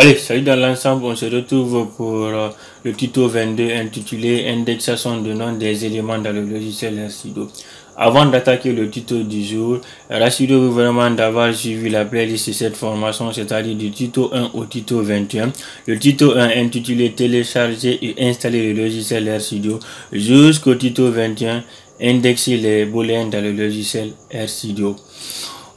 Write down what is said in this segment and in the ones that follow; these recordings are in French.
Allez, salut dans l'ensemble, on se retrouve pour euh, le tuto 22 intitulé Indexation de nom des éléments dans le logiciel Racido. Avant d'attaquer le tuto du jour, rassurez vous vraiment d'avoir suivi la playlist de cette formation, c'est-à-dire du tuto 1 au tuto 21. Le tuto 1 intitulé Télécharger et installer le logiciel RStudio jusqu'au tuto 21, indexer les booléens dans le logiciel RStudio.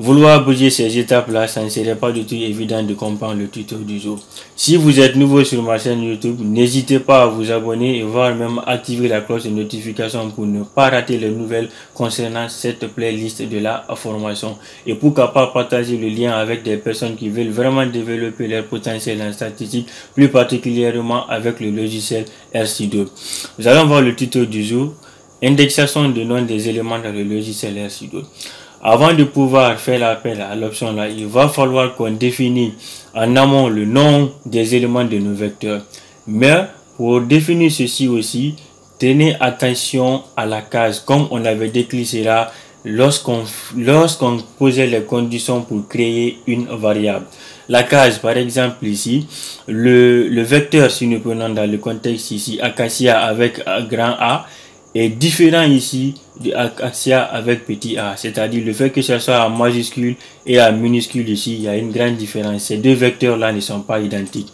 Vouloir bouger ces étapes-là, ça ne serait pas du tout évident de comprendre le tuto du jour. Si vous êtes nouveau sur ma chaîne YouTube, n'hésitez pas à vous abonner et voire même activer la cloche de notification pour ne pas rater les nouvelles concernant cette playlist de la formation. Et pourquoi pas partager le lien avec des personnes qui veulent vraiment développer leur potentiel en statistique, plus particulièrement avec le logiciel RC2. Nous allons voir le tuto du jour. Indexation de nom des éléments dans le logiciel RC2. Avant de pouvoir faire l'appel à l'option là, il va falloir qu'on définisse en amont le nom des éléments de nos vecteurs. Mais pour définir ceci aussi, tenez attention à la case comme on avait décrit cela lorsqu'on lorsqu'on posait les conditions pour créer une variable. La case, par exemple ici, le, le vecteur, si nous prenons dans le contexte ici, acacia avec grand A, est différent ici de Acacia avec petit a, c'est-à-dire le fait que ce soit en majuscule et en minuscule ici, il y a une grande différence. Ces deux vecteurs-là ne sont pas identiques.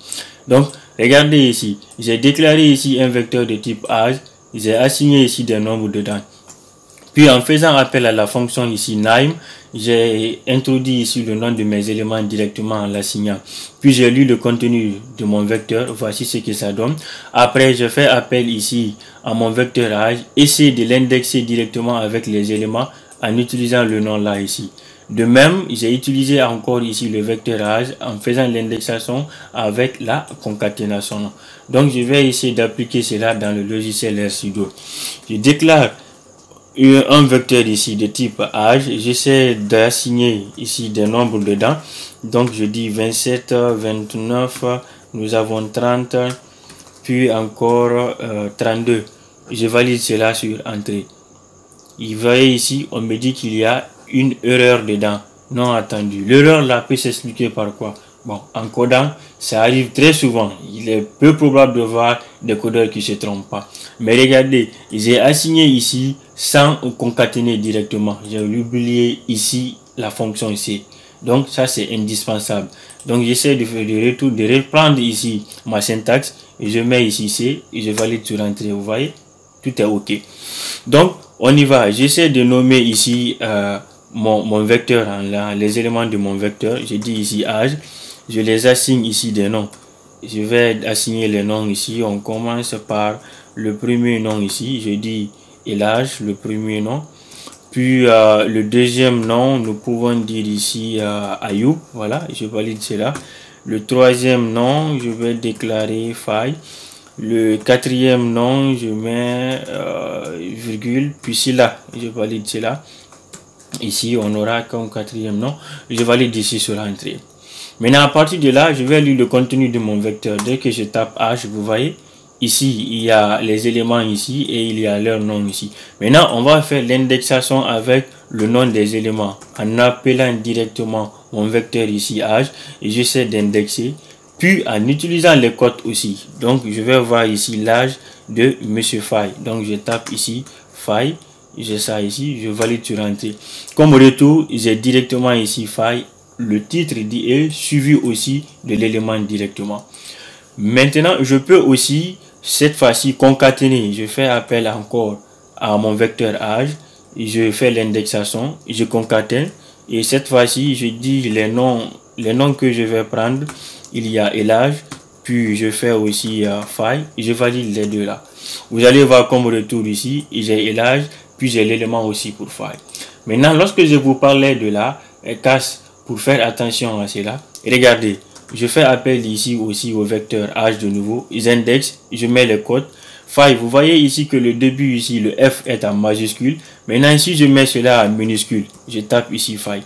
Donc, regardez ici, j'ai déclaré ici un vecteur de type âge, j'ai assigné ici des nombres dedans. Puis en faisant appel à la fonction ici name, j'ai introduit ici le nom de mes éléments directement en l'assignant. Puis j'ai lu le contenu de mon vecteur, voici ce que ça donne. Après, je fais appel ici à mon vecteur âge, essayer de l'indexer directement avec les éléments en utilisant le nom là ici. De même, j'ai utilisé encore ici le vecteur âge en faisant l'indexation avec la concaténation. Donc, je vais essayer d'appliquer cela dans le logiciel RStudio. Je déclare un vecteur ici de type âge, j'essaie d'assigner ici des nombres dedans. Donc je dis 27, 29, nous avons 30, puis encore 32. Euh, je valide cela sur entrée. Il voyez ici, on me dit qu'il y a une erreur dedans, non attendue. L'erreur là peut s'expliquer par quoi? Bon, en codant, ça arrive très souvent. Il est peu probable de voir des codeurs qui se trompent pas. Mais regardez, j'ai assigné ici sans concaténer directement. J'ai oublié ici la fonction C. Donc ça c'est indispensable. Donc j'essaie de faire de retour, de reprendre ici ma syntaxe et je mets ici C et je valide sur l'entrée. Vous voyez, tout est ok. Donc on y va. J'essaie de nommer ici euh, mon, mon vecteur, les éléments de mon vecteur. Je dis ici âge je les assigne ici des noms. Je vais assigner les noms ici. On commence par le premier nom ici. Je dis l'âge, le premier nom. Puis euh, le deuxième nom, nous pouvons dire ici euh, Ayoub. Voilà, je valide cela. Le troisième nom, je vais déclarer faille. Le quatrième nom, je mets euh, virgule, puis là, je valide cela. Ici, on aura comme quatrième nom. Je valide ici sur l'entrée. Maintenant, à partir de là, je vais lire le contenu de mon vecteur. Dès que je tape H, vous voyez, ici, il y a les éléments ici et il y a leur nom ici. Maintenant, on va faire l'indexation avec le nom des éléments en appelant directement mon vecteur ici H et j'essaie d'indexer. Puis en utilisant les codes aussi. Donc, je vais voir ici l'âge de Monsieur Fay. Donc, je tape ici Fay. J'ai ça ici, je valide sur entrée. Comme retour, j'ai directement ici Fay le titre dit est suivi aussi de l'élément directement. Maintenant, je peux aussi, cette fois-ci, concaténer. Je fais appel encore à mon vecteur âge. Je fais l'indexation. Je concatène. Et cette fois-ci, je dis les noms, les noms que je vais prendre. Il y a l'âge. Puis je fais aussi euh, faille. Je valide les deux là. Vous allez voir comme retour ici. J'ai l'âge. Puis j'ai l'élément aussi pour faille. Maintenant, lorsque je vous parlais de là, casse pour faire attention à cela, regardez, je fais appel ici aussi au vecteur h de nouveau, indexent, je mets le code. Faille, vous voyez ici que le début ici, le F est en majuscule. Maintenant ici, je mets cela en minuscule. Je tape ici faille.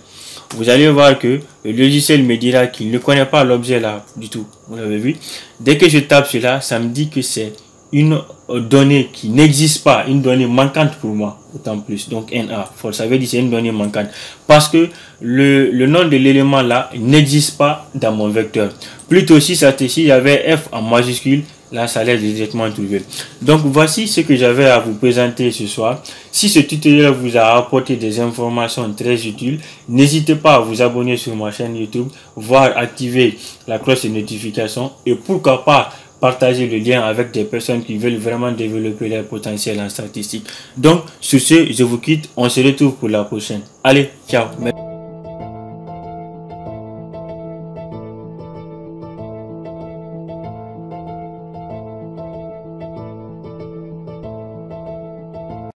Vous allez voir que le logiciel me dira qu'il ne connaît pas l'objet là du tout. Vous l'avez vu? Dès que je tape cela, ça me dit que c'est une donnée qui n'existe pas, une donnée manquante pour moi, autant plus. Donc NA, ça veut dire c'est une donnée manquante. Parce que le, le nom de l'élément là n'existe pas dans mon vecteur. Plutôt si ça il y avait F en majuscule, là ça allait directement trouver. Donc voici ce que j'avais à vous présenter ce soir. Si ce tutoriel vous a apporté des informations très utiles, n'hésitez pas à vous abonner sur ma chaîne YouTube, voire activer la cloche de notification et pourquoi pas partager le lien avec des personnes qui veulent vraiment développer leur potentiel en statistique. Donc, sur ce, je vous quitte. On se retrouve pour la prochaine. Allez, ciao.